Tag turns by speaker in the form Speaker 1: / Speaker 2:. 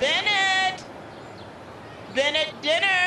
Speaker 1: Bennett! Bennett dinner!